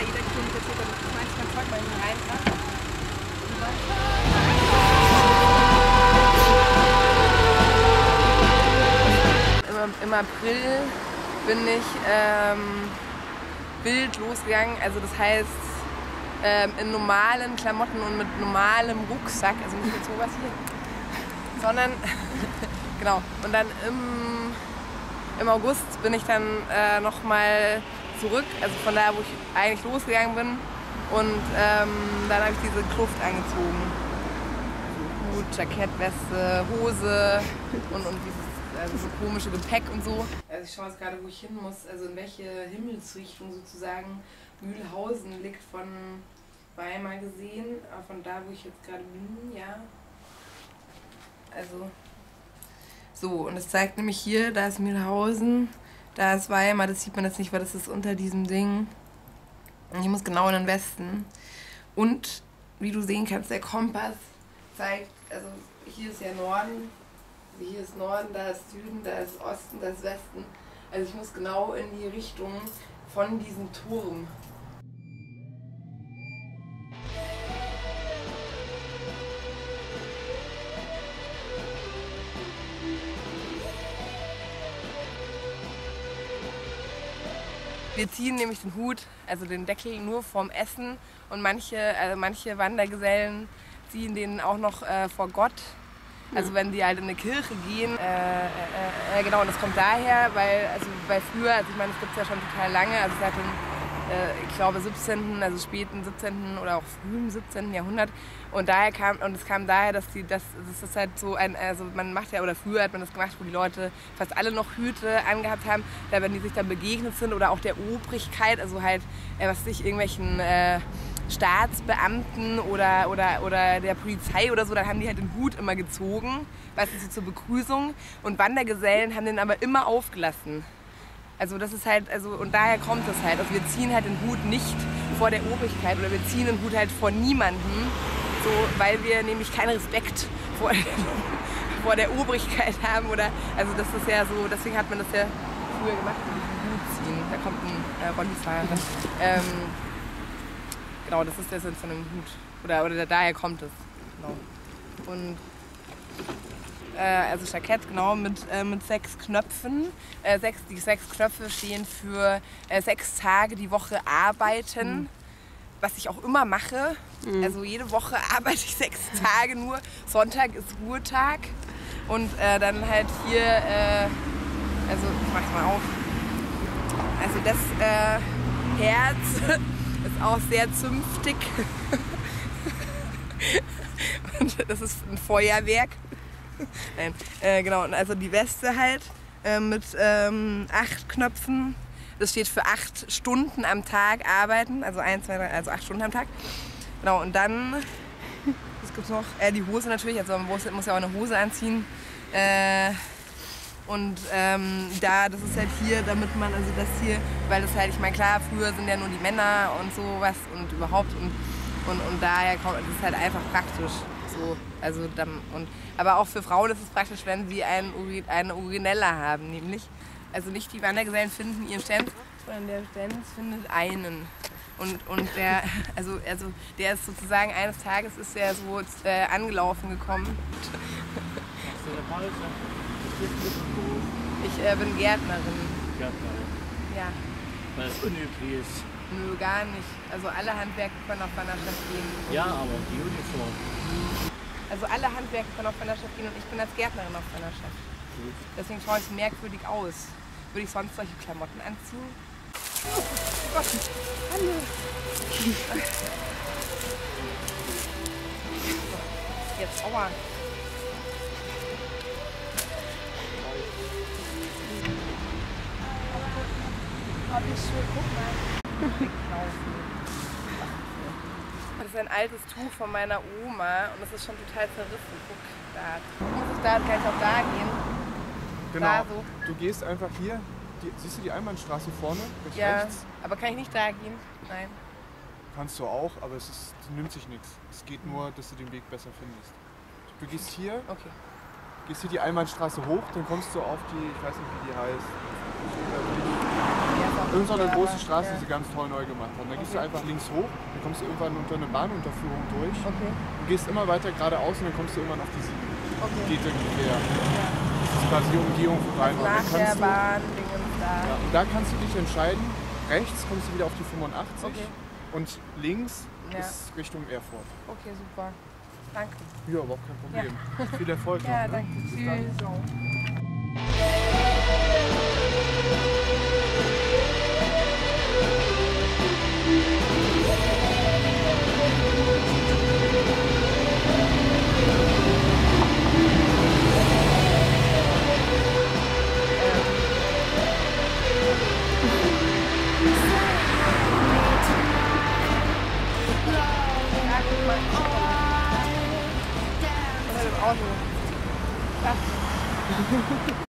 jeder Kind jetzt sogar mit. Ich meine, man zeigt mal immer rein. Ne? im April bin ich ähm, wild losgegangen. Also das heißt ähm, in normalen Klamotten und mit normalem Rucksack, also nicht mit sowas hier, sondern genau. Und dann im, im August bin ich dann äh, nochmal zurück, also von da, wo ich eigentlich losgegangen bin. Und ähm, dann habe ich diese Kluft angezogen. Hut, Jackett, Weste, Hose und, und dieses also so komische Gepäck und so. Also ich schaue jetzt gerade, wo ich hin muss, also in welche Himmelsrichtung sozusagen Mühlhausen liegt von Weimar gesehen, aber von da, wo ich jetzt gerade bin, ja. Also so, und es zeigt nämlich hier, da ist Mühlhausen, da ist Weimar, das sieht man jetzt nicht, weil das ist unter diesem Ding. Und ich muss genau in den Westen. Und wie du sehen kannst, der Kompass zeigt, also hier ist ja Norden, hier ist Norden, da ist Süden, da ist Osten, da ist Westen. Also ich muss genau in die Richtung von diesem Turm. Wir ziehen nämlich den Hut, also den Deckel, nur vorm Essen und manche, also manche Wandergesellen ziehen den auch noch äh, vor Gott. Also wenn die halt in eine Kirche gehen, äh, äh, äh genau, und das kommt daher, weil, also weil früher, also ich meine, es gibt es ja schon total lange, also seit dem äh, ich glaube 17., also späten 17. oder auch frühen 17. Jahrhundert. Und daher kam, und es kam daher, dass die, das, das ist halt so ein, also man macht ja, oder früher hat man das gemacht, wo die Leute fast alle noch Hüte angehabt haben, da wenn die sich dann begegnet sind oder auch der Obrigkeit, also halt, äh, was sich irgendwelchen äh, Staatsbeamten oder, oder, oder der Polizei oder so, dann haben die halt den Hut immer gezogen, weißt du, so zur Begrüßung. Und Wandergesellen haben den aber immer aufgelassen. Also das ist halt, also und daher kommt es halt. Also wir ziehen halt den Hut nicht vor der Obrigkeit oder wir ziehen den Hut halt vor niemandem, so, weil wir nämlich keinen Respekt vor, vor der Obrigkeit haben oder, also das ist ja so, deswegen hat man das ja früher gemacht, mit diesem Hut ziehen. Da kommt ein äh, Rollifahrer. Ähm, genau, das ist der Sinn von einem Hut. Oder, oder daher kommt es. Genau. Und äh, also Jackett, genau, mit, äh, mit sechs Knöpfen. Äh, sechs, die sechs Knöpfe stehen für äh, sechs Tage die Woche arbeiten. Mhm. Was ich auch immer mache. Mhm. Also jede Woche arbeite ich sechs Tage nur. Sonntag ist Ruhetag. Und äh, dann halt hier, äh, also ich mach's mal auf. Also das Herz ist auch sehr zünftig. Und das ist ein Feuerwerk. Nein, äh, genau. Und also die Weste halt äh, mit ähm, acht Knöpfen. Das steht für acht Stunden am Tag arbeiten. Also ein, zwei, drei, also acht Stunden am Tag. Genau, und dann, was gibt's noch? Äh, die Hose natürlich. Also man muss, muss ja auch eine Hose anziehen. Äh, und ähm, da, das ist halt hier, damit man, also das hier, weil das halt, ich meine, klar, früher sind ja nur die Männer und sowas und überhaupt und, und, und daher kommt, ist halt einfach praktisch. So, also dann, und, aber auch für Frauen ist es praktisch, wenn sie einen, eine Urinella haben, nämlich. Also nicht die Wandergesellen finden ihren Stenz, sondern der Stenz findet einen. Und, und der, also, also der ist sozusagen eines Tages ist der so äh, angelaufen gekommen. Ich äh, bin Gärtnerin. Gärtnerin? Ja. Weil es unüblich ist. Nö, gar nicht. Also alle Handwerker können auf Wanderschaft gehen. Ja, aber die Uniform. Also alle Handwerker können auf Wanderschaft gehen und ich bin als Gärtnerin auf Wanderschaft. Gut. Deswegen schaue ich merkwürdig aus. Würde ich sonst solche Klamotten anziehen? Oh Gott, hallo. Jetzt, aua. Oh, wie schön, guck mal. Das ist ein altes Tuch von meiner Oma und es ist schon total zerrissen. Guck, da. Muss ich da, kann ich auch da gehen? Genau. Da so. Du gehst einfach hier. Die, siehst du die Einbahnstraße vorne? Ja, rechts? aber kann ich nicht da gehen? Nein. Kannst du auch, aber es ist, nimmt sich nichts. Es geht nur, dass du den Weg besser findest. Du gehst hier, Okay gehst hier die Einbahnstraße hoch, dann kommst du auf die, ich weiß nicht wie die heißt, irgendeine ja, große Straße, die sie ganz toll neu gemacht haben. Dann gehst du einfach links hoch, dann kommst du irgendwann unter eine Bahnunterführung durch okay. und gehst immer weiter geradeaus und dann kommst du irgendwann auf die 7. Okay. Geht irgendwie her. Ja. Das ist quasi Umgehung von Rheinbahn. Nach der du, Bahn, da. Ja, und da kannst du dich entscheiden, rechts kommst du wieder auf die 85 und links ist Richtung Erfurt. Okay, super. Danke. Ja, überhaupt kein Problem. Ja. Viel Erfolg. Ja, noch, ne? danke. Tschüss. horrível. Tá.